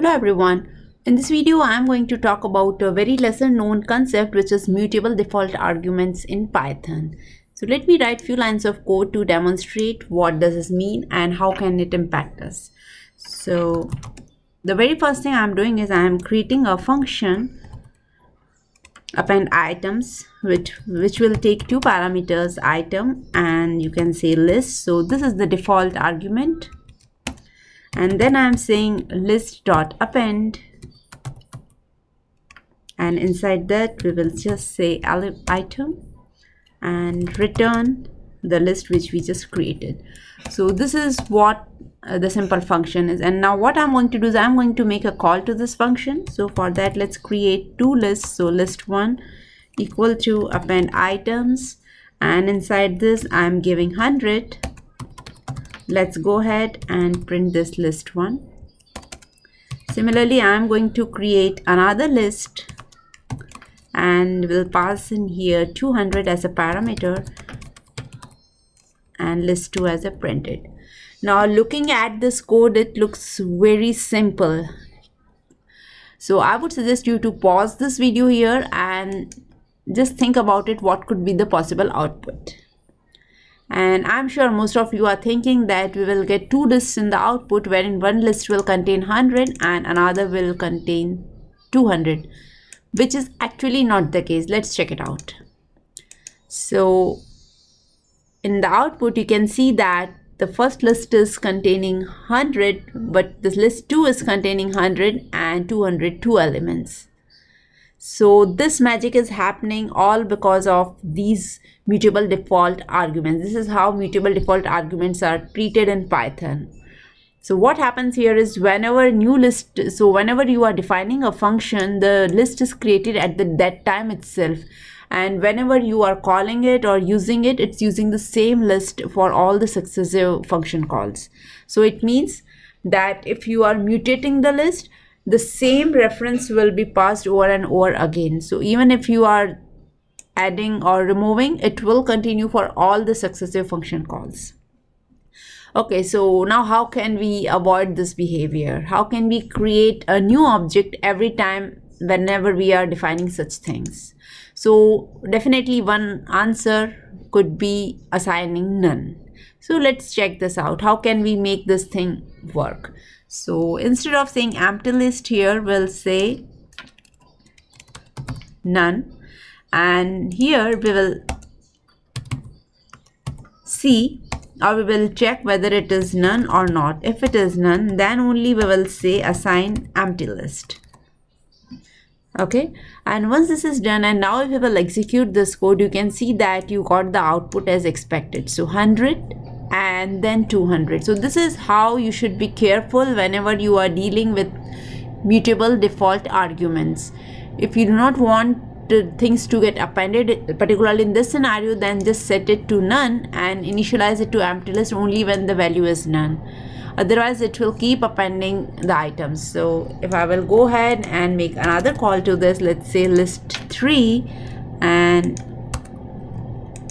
Hello everyone. In this video, I am going to talk about a very lesser known concept which is mutable default arguments in Python. So let me write few lines of code to demonstrate what does this mean and how can it impact us. So the very first thing I'm doing is I'm creating a function append items which which will take two parameters item and you can say list so this is the default argument and then I'm saying list dot append. And inside that we will just say item and return the list which we just created. So this is what uh, the simple function is. And now what I'm going to do is I'm going to make a call to this function. So for that let's create two lists. So list one equal to append items. And inside this I'm giving 100 let's go ahead and print this list one. Similarly I'm going to create another list and we'll pass in here 200 as a parameter and list 2 as a printed. Now looking at this code it looks very simple. So I would suggest you to pause this video here and just think about it what could be the possible output and I'm sure most of you are thinking that we will get two lists in the output wherein one list will contain 100 and another will contain 200 which is actually not the case. Let's check it out. So in the output you can see that the first list is containing 100 but this list 2 is containing 100 and 200 two elements so this magic is happening all because of these mutable default arguments. This is how mutable default arguments are treated in Python. So what happens here is whenever new list, so whenever you are defining a function, the list is created at the, that time itself. And whenever you are calling it or using it, it's using the same list for all the successive function calls. So it means that if you are mutating the list, the same reference will be passed over and over again. So even if you are adding or removing, it will continue for all the successive function calls. Okay, so now how can we avoid this behavior? How can we create a new object every time whenever we are defining such things? So definitely one answer could be assigning none. So let's check this out. How can we make this thing work? So instead of saying empty list here, we'll say none. And here we will see or we will check whether it is none or not. If it is none, then only we will say assign empty list. Okay, and once this is done, and now if we will execute this code, you can see that you got the output as expected. So 100 and then 200 so this is how you should be careful whenever you are dealing with mutable default arguments. If you do not want things to get appended particularly in this scenario then just set it to none and initialize it to empty list only when the value is none otherwise it will keep appending the items. So if i will go ahead and make another call to this let's say list 3 and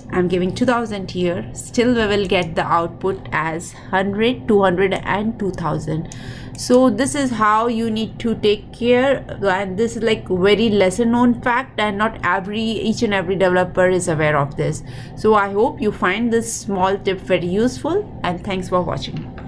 I'm giving 2000 here still we will get the output as 100 200 and 2000 so this is how you need to take care and this is like very lesser known fact and not every each and every developer is aware of this. So i hope you find this small tip very useful and thanks for watching